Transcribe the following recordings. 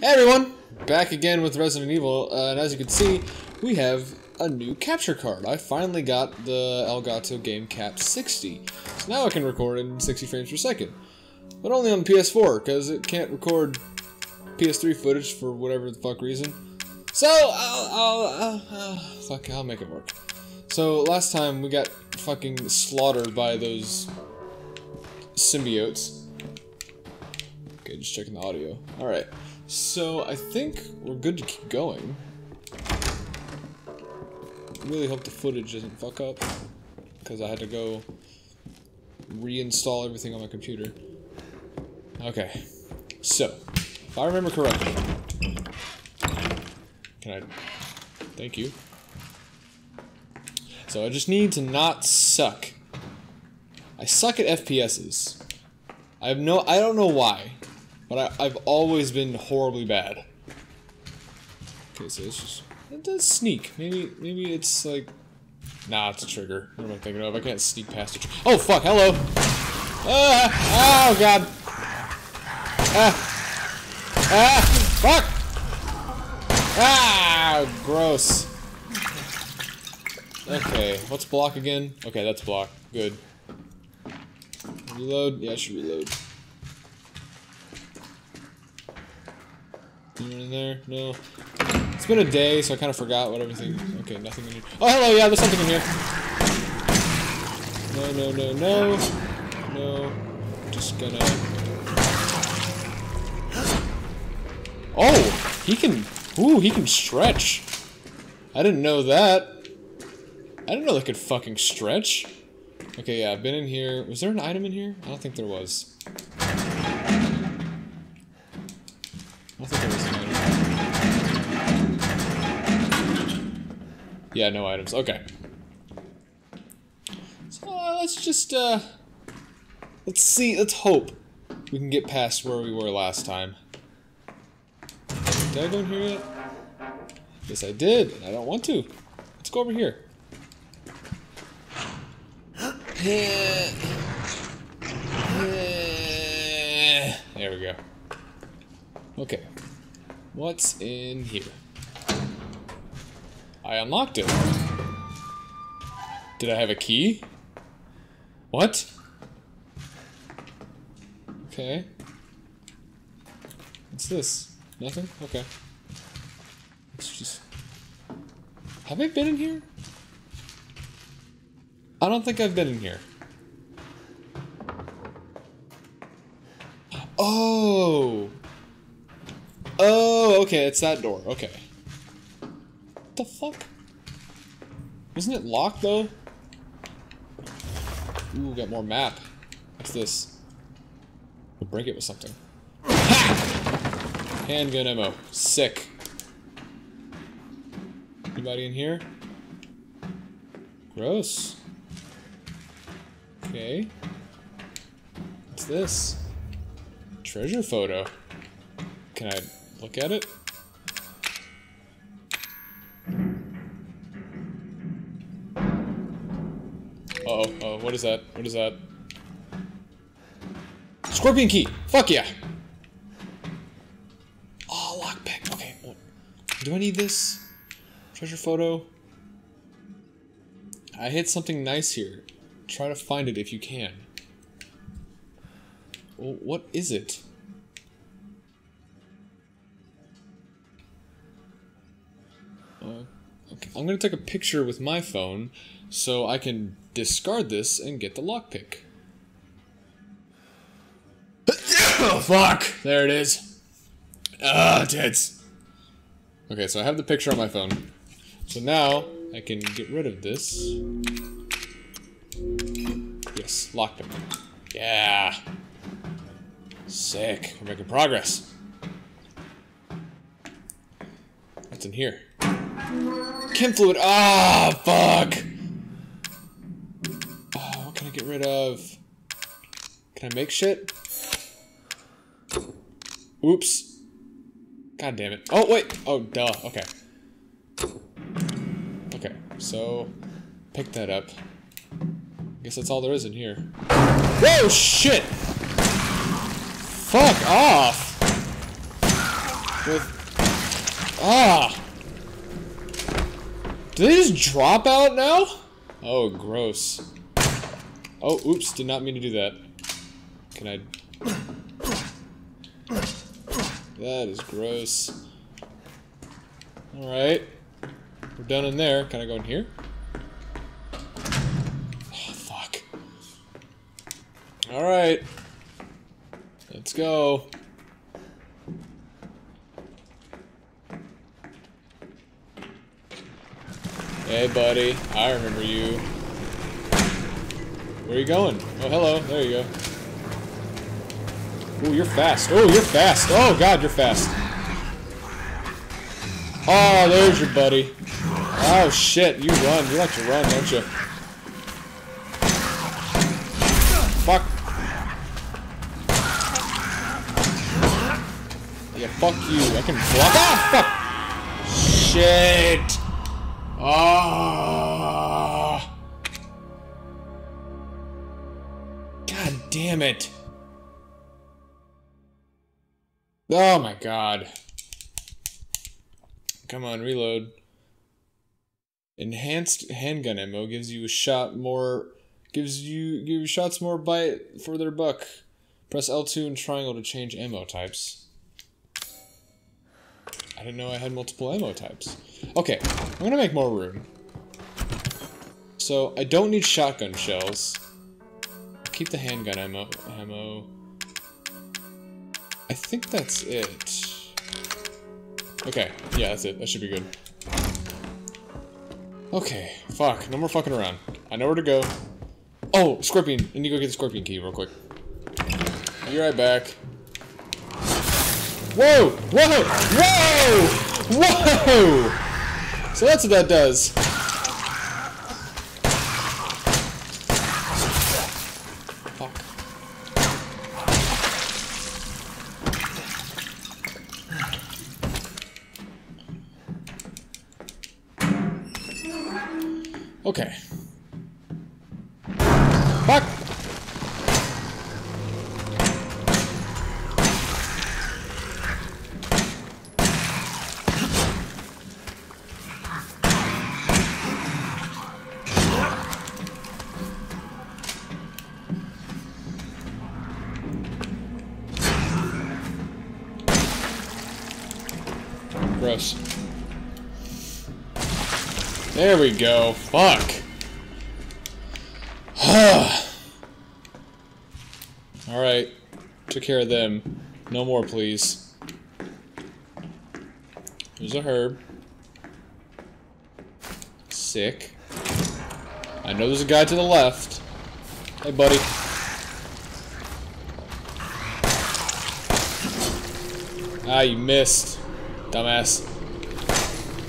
Hey everyone! Back again with Resident Evil, uh, and as you can see, we have a new capture card. I finally got the Elgato Game Cap 60. So now I can record in 60 frames per second. But only on PS4, because it can't record PS3 footage for whatever the fuck reason. So, I'll, I'll, I'll, I'll, fuck, I'll make it work. So, last time we got fucking slaughtered by those symbiotes. Okay, just checking the audio. Alright. So, I think we're good to keep going. Really hope the footage doesn't fuck up. Because I had to go reinstall everything on my computer. Okay. So, if I remember correctly... Can I... Thank you. So I just need to not suck. I suck at FPSs. I have no... I don't know why. But I, I've always been horribly bad. Okay, so it's just... It does sneak. Maybe maybe it's like... Nah, it's a trigger. What am I thinking of? I can't sneak past it. Oh, fuck, hello! Ah! Oh, God! Ah! Ah! Fuck! Ah! Gross. Okay, what's block again? Okay, that's block. Good. Reload? Yeah, I should reload. In there? No. It's been a day, so I kind of forgot what everything... Okay, nothing in here. Oh, hello, yeah, there's something in here. No, no, no, no. No. Just gonna... Oh! He can... Ooh, he can stretch. I didn't know that. I didn't know they could fucking stretch. Okay, yeah, I've been in here. Was there an item in here? I don't think there was. I don't think there was Yeah, no items. Okay. So uh, let's just, uh... Let's see, let's hope we can get past where we were last time. Did I go in here yet? Yes, I did, and I don't want to. Let's go over here. There we go. Okay. What's in here? I unlocked it. Did I have a key? What? Okay. What's this? Nothing? Okay. It's just... Have I been in here? I don't think I've been in here. Oh! Oh, okay, it's that door. Okay. The fuck? Isn't it locked, though? Ooh, got more map. What's this? We'll break it with something. Ha! Handgun ammo. Sick. Anybody in here? Gross. Okay. What's this? Treasure photo. Can I look at it? What is that? What is that? Scorpion key! Fuck yeah! Oh, lockpick. Okay. Do I need this? Treasure photo? I hit something nice here. Try to find it if you can. Well, what is it? Uh, okay. I'm gonna take a picture with my phone so I can discard this and get the lockpick. oh, fuck! There it is. Ah, tits. Okay, so I have the picture on my phone. So now, I can get rid of this. Yes, lockpick. Yeah. Sick. We're making progress. What's in here? Chem fluid. Ah, oh, fuck. Rid of? Can I make shit? Oops. God damn it. Oh, wait. Oh, duh. Okay. Okay, so pick that up. I guess that's all there is in here. Whoa, shit! Fuck off! with... Ah! Do they just drop out now? Oh, gross. Oh, oops, did not mean to do that. Can I... That is gross. Alright. We're done in there. Can I go in here? Oh, fuck. Alright. Let's go. Hey, buddy. I remember you. Where are you going? Oh, hello. There you go. Oh, you're fast. Oh, you're fast. Oh, God, you're fast. Oh, there's your buddy. Oh, shit. You run. You like to run, don't you? Fuck. Yeah, fuck you. I can block. Ah, fuck. Shit. Ah. Damn it. Oh my god. Come on, reload. Enhanced handgun ammo gives you a shot more gives you give you shots more bite for their buck. Press L2 and triangle to change ammo types. I didn't know I had multiple ammo types. Okay, I'm gonna make more room. So I don't need shotgun shells. Keep the handgun ammo ammo. I think that's it. Okay, yeah, that's it. That should be good. Okay, fuck. No more fucking around. I know where to go. Oh, Scorpion. I need to go get the Scorpion key real quick. Be right back. Whoa! Whoa! Whoa! Whoa! So that's what that does. There we go. Fuck. Alright. Took care of them. No more, please. There's a herb. Sick. I know there's a guy to the left. Hey, buddy. Ah, you missed. Dumbass.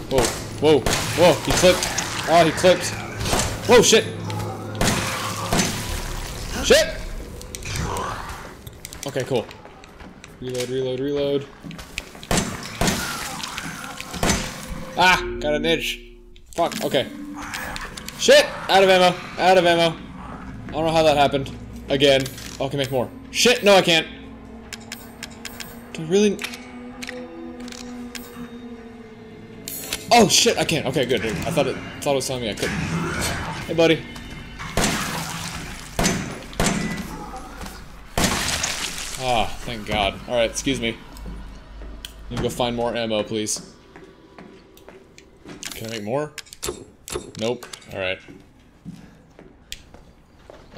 Whoa, whoa, whoa, he clipped. Oh, he clipped. Whoa, shit. Shit! Okay, cool. Reload, reload, reload. Ah, got an itch. Fuck, okay. Shit! Out of ammo, out of ammo. I don't know how that happened. Again. Oh, I can make more. Shit, no I can't. Do I really... Oh shit, I can't. Okay, good. I thought it thought it was telling me I couldn't. Hey, buddy. Ah, thank God. Alright, excuse me. Go find more ammo, please. Can I make more? Nope. Alright.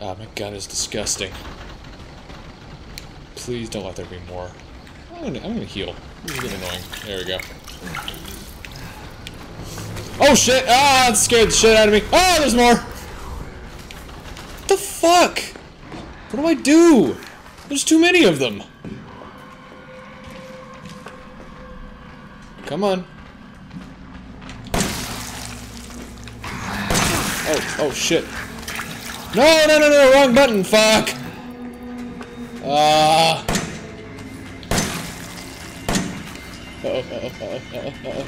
Ah, my gun is disgusting. Please don't let there be more. I'm gonna, I'm gonna heal. This is getting annoying. There we go. Oh shit! Ah, that scared the shit out of me. Oh, there's more! What the fuck? What do I do? There's too many of them. Come on. Oh, oh shit. No, no, no, no, wrong button, fuck! Ah. Uh. Oh, oh, oh, oh.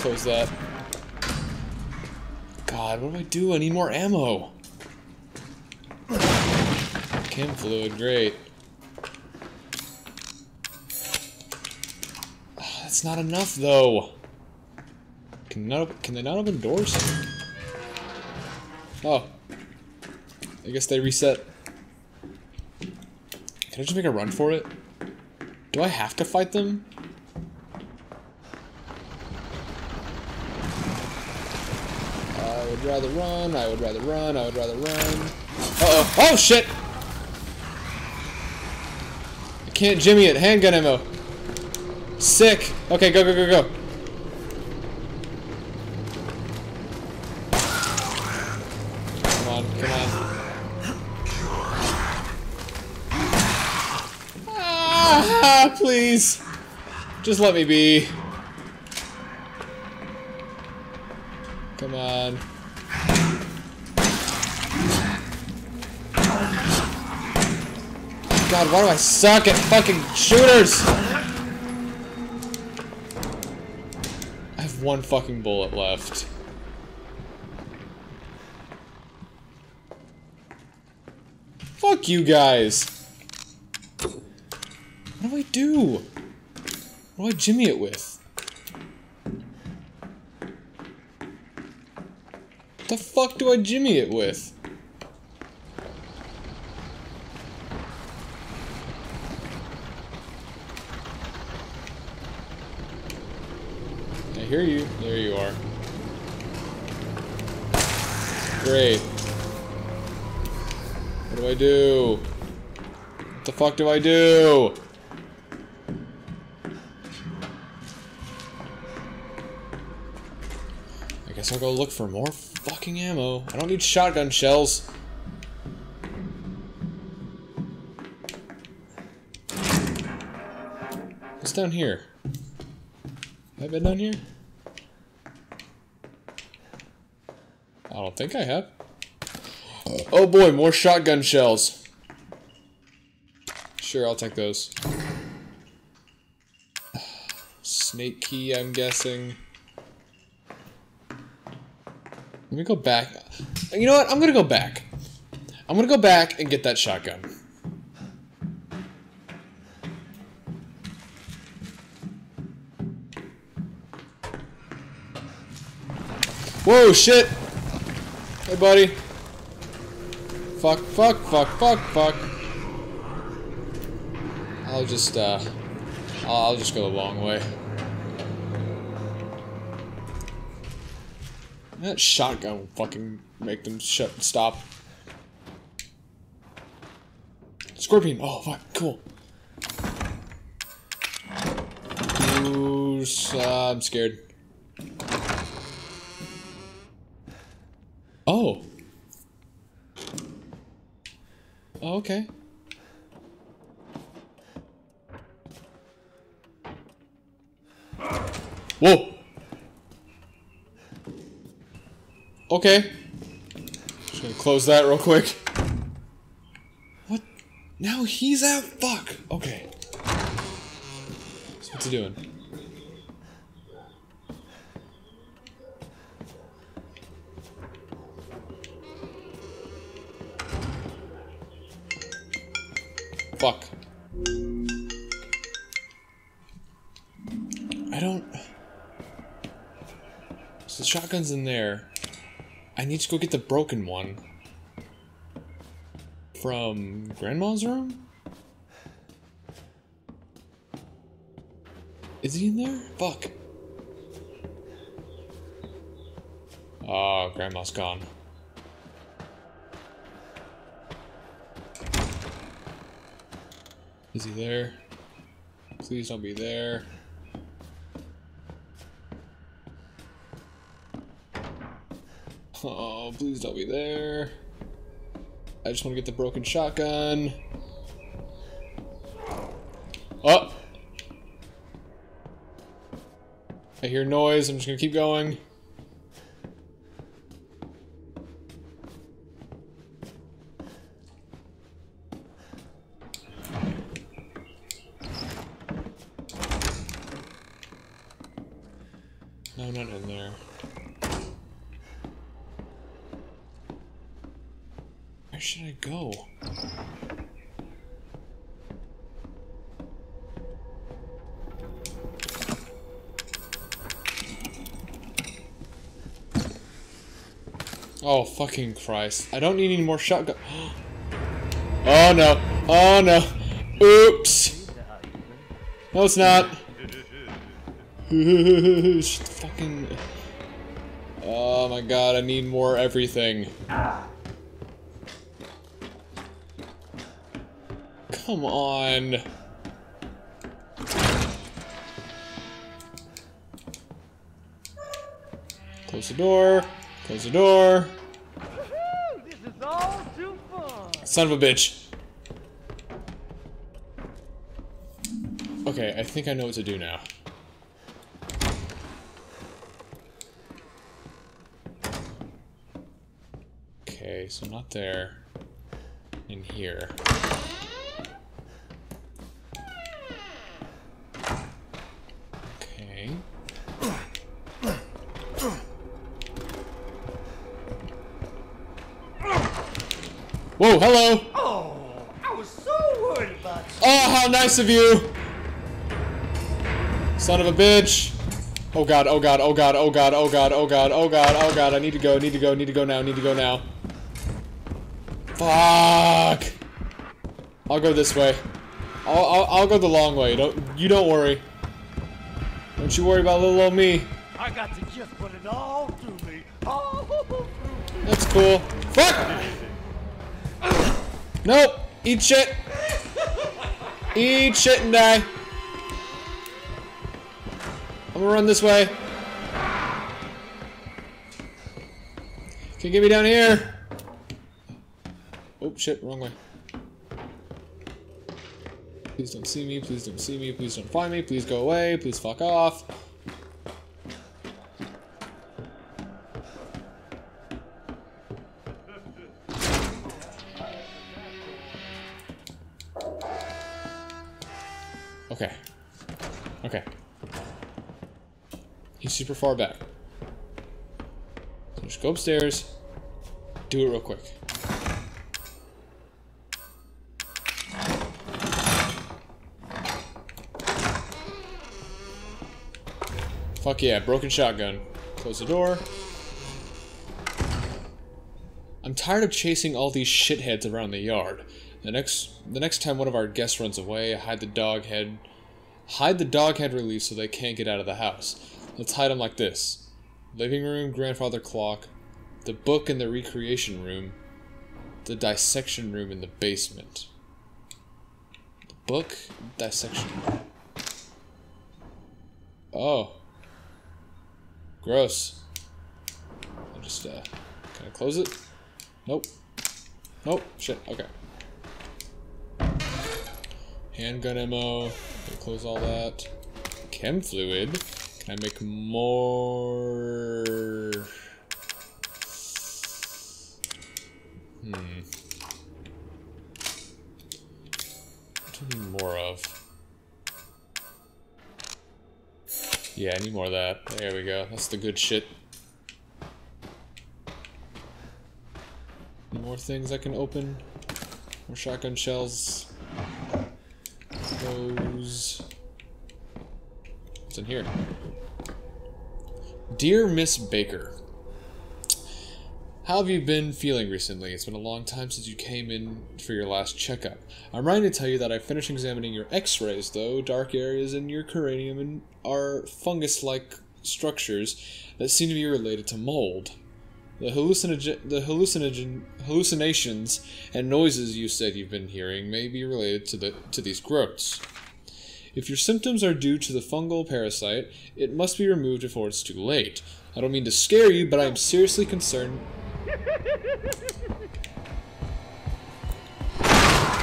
Close that. God, what do I do? I need more ammo. Chem fluid, great. That's not enough, though. Can not can they not open doors? Oh. I guess they reset. Can I just make a run for it? Do I have to fight them? I would rather run, I would rather run, I would rather run. Uh-oh. Oh, shit! I can't jimmy it. Handgun ammo. Sick. Okay, go, go, go, go. Come on, come on. Ah, please. Just let me be. Come on. God, why do I suck at fucking shooters? I have one fucking bullet left. Fuck you guys. What do I do? What do I jimmy it with? What the fuck do I jimmy it with? I hear you. There you are. Great. What do I do? What the fuck do I do? I guess I'll go look for more fucking ammo. I don't need shotgun shells. What's down here? Have I been down here? Don't think I have. Oh boy, more shotgun shells. Sure, I'll take those. Snake key, I'm guessing. Let me go back. You know what? I'm gonna go back. I'm gonna go back and get that shotgun. Whoa, shit! Hey, buddy. Fuck, fuck, fuck, fuck, fuck. I'll just, uh... I'll, I'll just go the long way. That shotgun will fucking make them shut stop. Scorpion! Oh, fuck, cool. Ooh, uh, I'm scared. Oh. Okay. Whoa! Okay. Just gonna close that real quick. What? Now he's out? Fuck! Okay. So what's he doing? Shotgun's in there. I need to go get the broken one. From Grandma's room? Is he in there? Fuck. Oh, Grandma's gone. Is he there? Please don't be there. Please don't be there. I just want to get the broken shotgun. Oh! I hear noise, I'm just gonna keep going. No, not in there. Where should I go? Oh, fucking Christ. I don't need any more shotgun. Oh, no. Oh, no. Oops. No, it's not. fucking... Oh my god, I need more everything. Come on. Close the door. Close the door. This is all too fun. Son of a bitch. Okay, I think I know what to do now. Okay, so not there. In here. Okay. Whoa, hello! Oh, I was so worried about you. Oh, how nice of you! Son of a bitch! Oh god, oh god, oh god, oh god, oh god, oh god, oh god, oh god, I need to go, need to go, need to go now, need to go now. Fuck! I'll go this way. I'll, I'll, I'll go the long way, don't, you don't worry. Don't you worry about little old me. I got to just put it all through me. All through me. That's cool. Nope! Eat shit! Eat shit and die! I'm gonna run this way. Can you get me down here? Oh shit, wrong way. Please don't see me, please don't see me, please don't find me, please go away, please fuck off. Super far back. So just go upstairs. Do it real quick. Fuck yeah, broken shotgun. Close the door. I'm tired of chasing all these shitheads around the yard. The next the next time one of our guests runs away, hide the dog head hide the dog head relief so they can't get out of the house. Let's hide them like this. Living room, grandfather clock, the book in the recreation room, the dissection room in the basement. The book, dissection room. Oh. Gross. I'll just, uh, can I close it? Nope. Nope. Shit. Okay. Handgun ammo. Close all that. Chem fluid. I make more? Hmm. What do I need more of? Yeah, I need more of that. There we go. That's the good shit. More things I can open. More shotgun shells. Those. What's in here? Dear Miss Baker, how have you been feeling recently? It's been a long time since you came in for your last checkup. I'm writing to tell you that I finished examining your x-rays, though. Dark areas in your cranium are fungus-like structures that seem to be related to mold. The, hallucinogen, the hallucinations and noises you said you've been hearing may be related to, the, to these growths. If your symptoms are due to the fungal parasite, it must be removed before it's too late. I don't mean to scare you, but I am seriously concerned.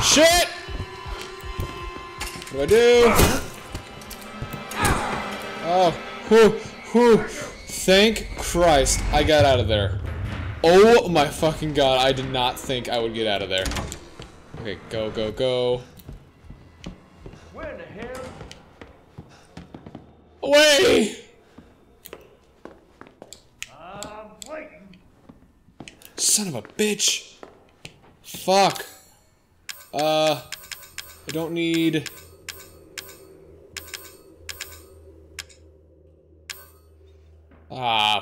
Shit! What do I do? Oh, whew, whew. Thank Christ I got out of there. Oh my fucking god, I did not think I would get out of there. Okay, go, go, go. Where the hell? Away! Son of a bitch. Fuck. Uh, I don't need... Ah,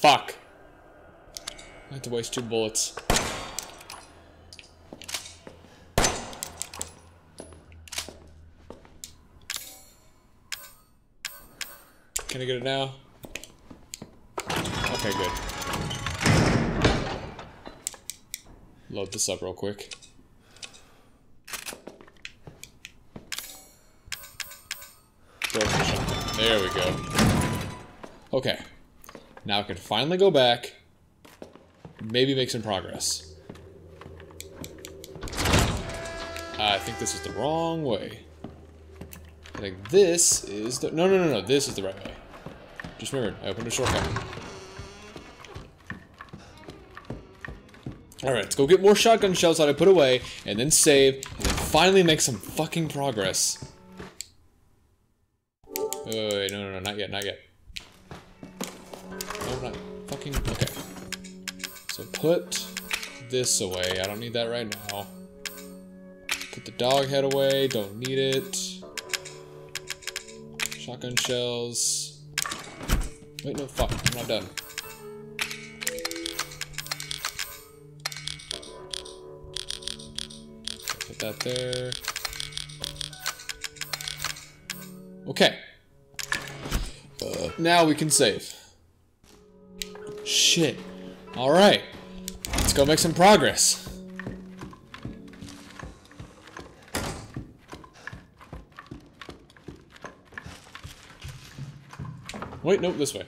fuck. I have to waste two bullets. Can I get it now? Okay, good. Load this up real quick. There we go. Okay. Now I can finally go back. Maybe make some progress. I think this is the wrong way. I think this is the... No, no, no, no. This is the right way. Just remembered. I opened a shortcut. Alright, let's go get more shotgun shells that I put away, and then save, and then finally make some fucking progress. Wait, wait, no, no, no, not yet, not yet. No, not fucking, okay. So put this away, I don't need that right now. Put the dog head away, don't need it. Shotgun shells. Wait, no, fuck, I'm not done. Put that there. Okay. Uh, now we can save. Shit. Alright. Let's go make some progress. Wait, nope, this way.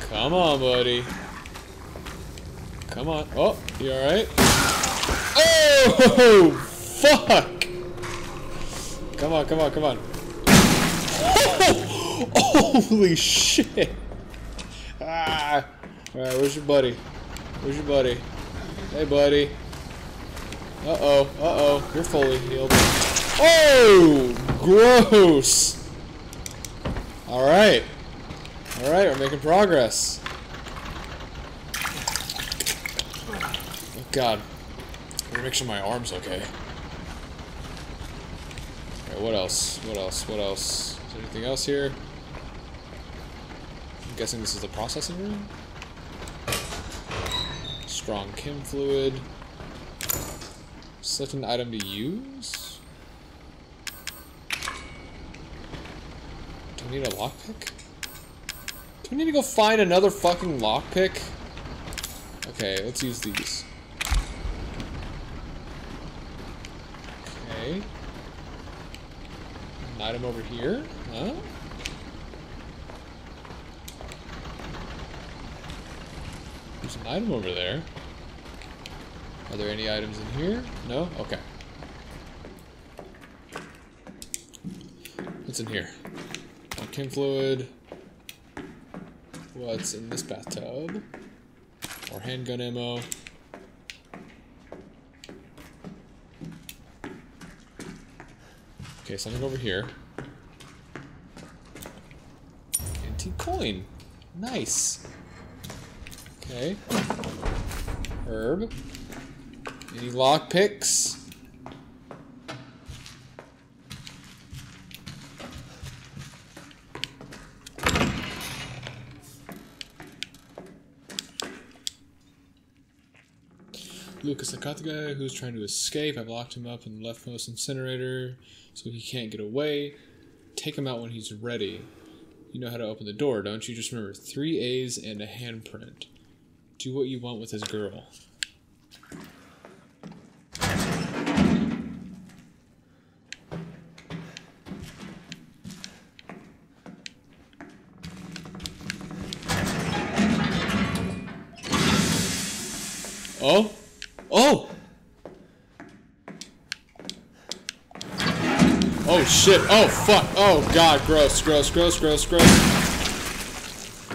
Come on, buddy. Come on. Oh, you alright? Oh, fuck! Come on, come on, come on. holy shit! Ah! Alright, where's your buddy? Where's your buddy? Hey, buddy. Uh-oh, uh-oh. You're fully healed. Oh! Gross! Alright. Alright, we're making progress. Oh god. I'm gonna make sure my arm's okay. Alright, what else? What else? What else? Is there anything else here? I'm guessing this is the processing room? Strong chem fluid. Select an item to use? Do I need a lockpick? Do we need to go find another fucking lockpick? Okay, let's use these. Okay. An item over here? Huh? There's an item over there. Are there any items in here? No? Okay. What's in here? Chem fluid. What's in this bathtub? Or handgun ammo. Okay, something over here. Antique coin. Nice. Okay. Herb. Any lock picks? Lucas, I caught the guy who's trying to escape. I've locked him up in the leftmost incinerator so he can't get away. Take him out when he's ready. You know how to open the door, don't you? Just remember, three A's and a handprint. Do what you want with this girl. Shit. Oh fuck. Oh god. Gross, gross, gross, gross, gross.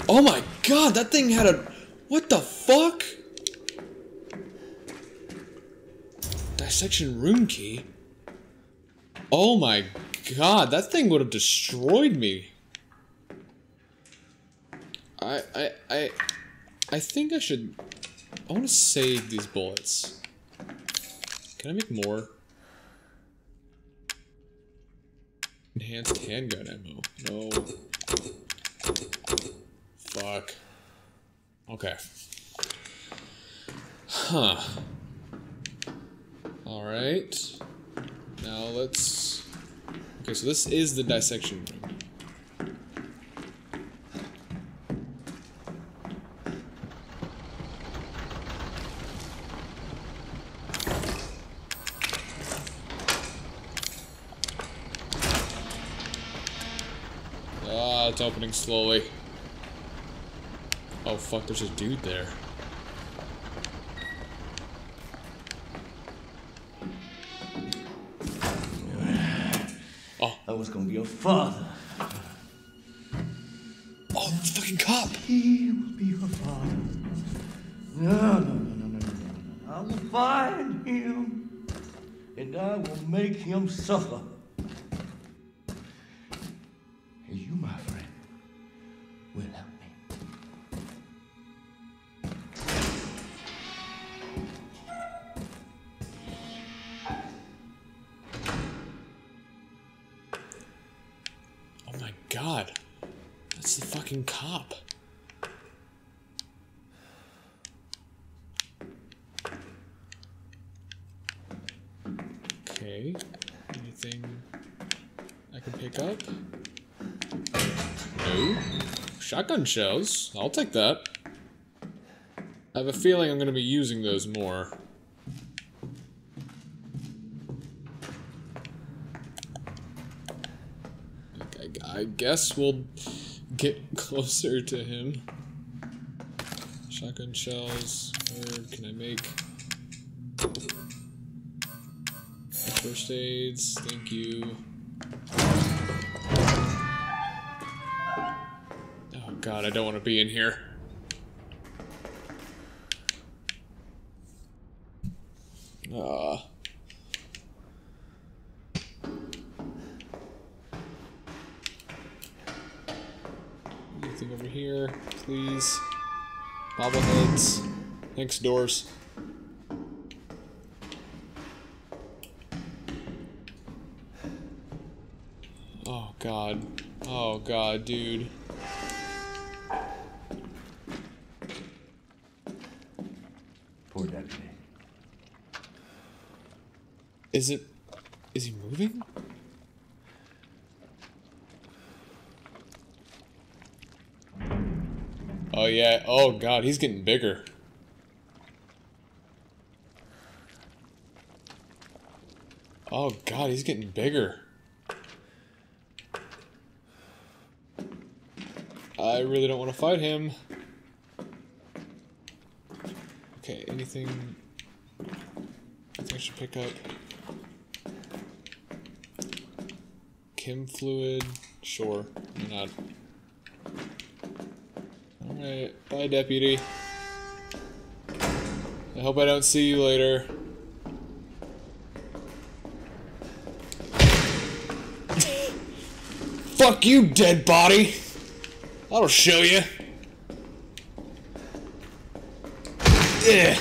Oh my god, that thing had a... What the fuck? dissection room key. Oh my god, that thing would have destroyed me. I, I, I, I think I should, I want to save these bullets. Can I make more? Enhanced handgun ammo. No. Fuck. Okay. Huh. Alright. Now let's... Okay, so this is the dissection It's opening slowly. Oh fuck, there's a dude there. Oh. I was gonna be your father. Oh, it's fucking cop! He will be your father. No, no, no, no, no, no, no. I will find him, and I will make him suffer. God. That's the fucking cop. Okay. Anything I can pick up? No. Shotgun shells. I'll take that. I have a feeling I'm going to be using those more. I, I guess we'll get closer to him. Shotgun shells. Or can I make first aids? Thank you. Oh god, I don't want to be in here. Thanks, doors. Oh god. Oh god, dude. Poor deputy. Is it... Is he moving? Oh yeah, oh god, he's getting bigger. Oh god, he's getting bigger. I really don't want to fight him. Okay, anything... I think I should pick up... Chem fluid? Sure, why not? Alright, bye deputy. I hope I don't see you later. Fuck you, dead body! That'll show you. Yeah.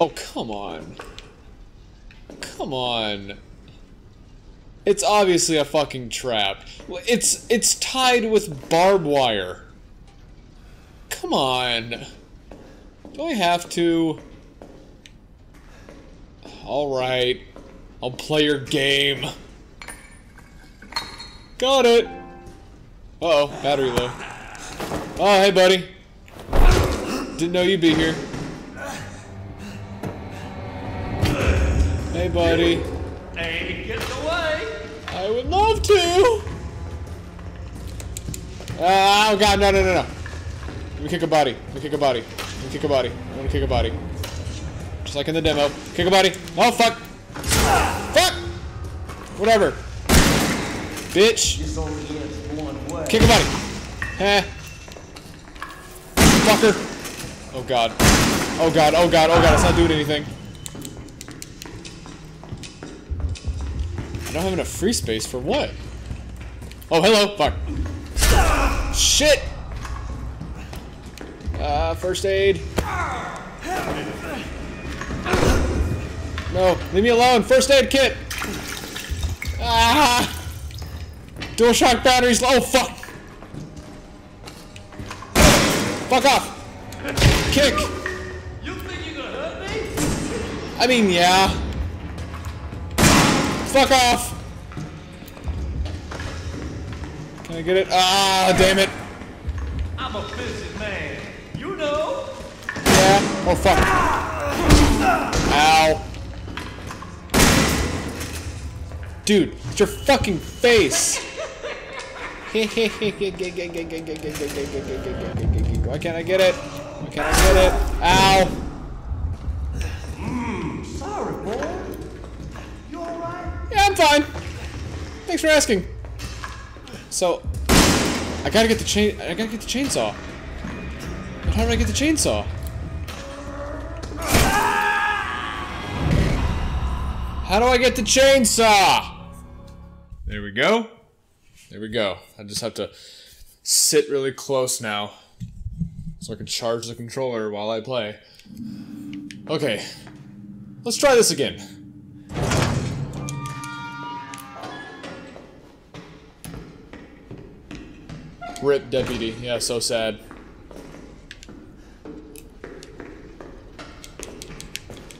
Oh, come on. Come on. It's obviously a fucking trap. It's it's tied with barbed wire. Come on. Do I have to? Alright. I'll play your game. Got it. Uh oh, battery low. Oh, hey, buddy. Didn't know you'd be here. Hey, buddy. Hey, get away! I would love to. Uh, oh god, no, no, no, no. Let me kick a body. Let me kick a body. Let me kick a body. I want to kick a body. Just like in the demo. Kick a body. Oh, fuck. Fuck! Whatever. Bitch. Kick a body. Heh. Fucker. Oh god. Oh god, oh god, oh god, it's not doing anything. I don't have enough free space for what? Oh, hello, fuck. Shit! Uh, first aid. No, leave me alone. First aid kit. Ah! Dual shock batteries. Oh fuck! Fuck off! Kick! You think you're gonna hurt me? I mean, yeah. Fuck off! Can I get it? Ah, damn it. I'm a busy man. You know. Yeah. Oh fuck. Ow. Dude, it's your fucking face. Why can't I get it? Why can't I get it? Ow. Sorry, boy. You alright? Yeah, I'm fine. Thanks for asking. So, I gotta get the chain. I gotta get the chainsaw. But how do I get the chainsaw? How do I get the chainsaw? There we go. There we go. I just have to sit really close now so I can charge the controller while I play. Okay. Let's try this again. Rip deputy. Yeah, so sad.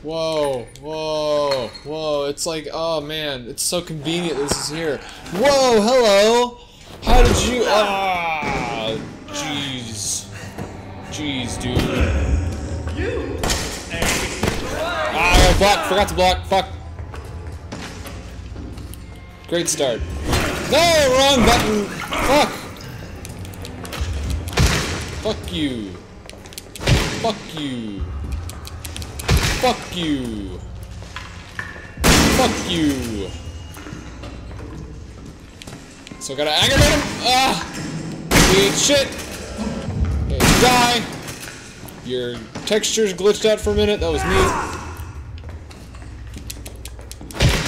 Whoa, whoa, whoa. It's like, oh man, it's so convenient this is here. Whoa, hello! How did you. Ah! Jeez. Jeez, dude. You Ah, I gotta block. Forgot to block. Fuck. Great start. No, wrong button. Fuck. Fuck you. Fuck you. Fuck you. Fuck you. So I gotta aggravate him. Ah! Eat shit. Okay, die. Your textures glitched out for a minute. That was neat.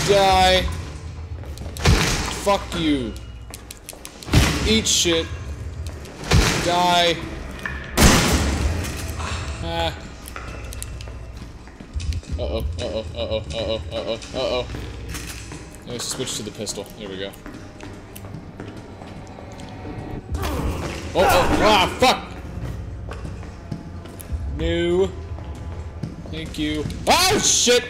Die. Fuck you. Eat shit. Die. Ah. Uh-oh, uh-oh, uh-oh, uh-oh, uh-oh, uh-oh. Let's switch to the pistol. There we go. Oh, oh, ah, fuck! No. Thank you. Oh, shit!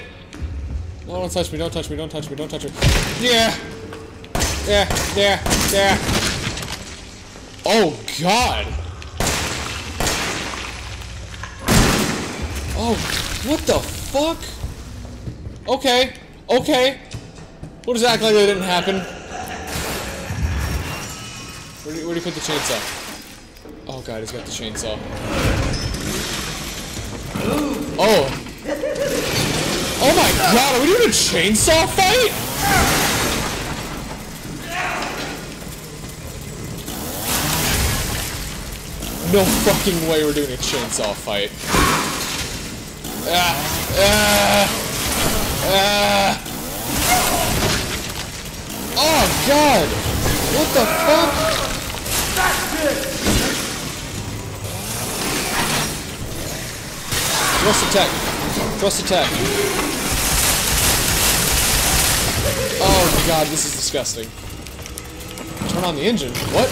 No, don't touch me, don't touch me, don't touch me, don't touch me. Yeah! Yeah, yeah, yeah. Oh, God! Oh, what the fuck? Okay, okay. We'll just act like that didn't happen. Where do, you, where do you put the chainsaw? Oh god, he's got the chainsaw. Oh. Oh my god, are we doing a chainsaw fight? No fucking way we're doing a chainsaw fight. Ah, ah, ah. Oh god! What the fuck? Thrust attack. Thrust attack. Oh my god, this is disgusting. Turn on the engine. What?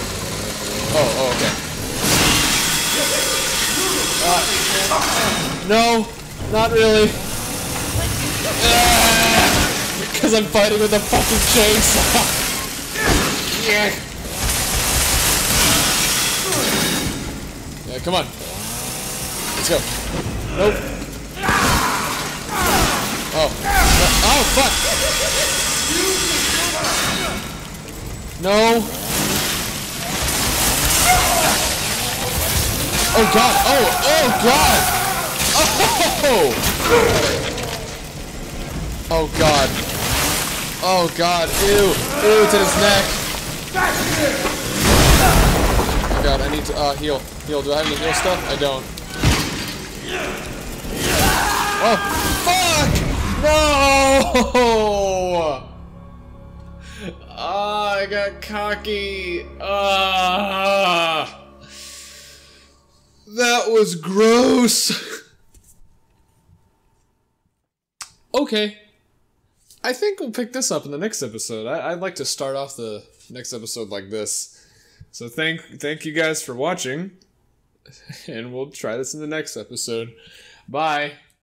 Oh, oh, okay. Uh, no, not really. Because I'm fighting with a fucking chainsaw. yeah. Yeah, come on. Let's go. Nope. Oh. Oh, fuck. No. Oh god. Oh, oh god. Oh. Oh god. Oh god. Ew. Ew, in his neck. Oh god, I need to uh heal. Heal. Do I have any heal stuff? I don't. Oh, fuck! No! Ah, I got cocky. Ah, that was gross. Okay. I think we'll pick this up in the next episode. I, I'd like to start off the next episode like this. So thank thank you guys for watching, and we'll try this in the next episode. Bye.